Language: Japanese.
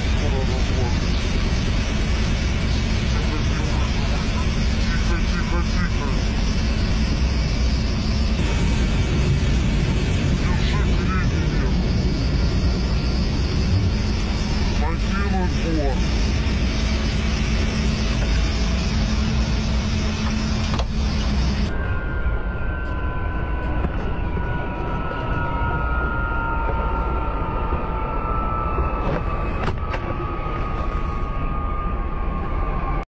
ところの方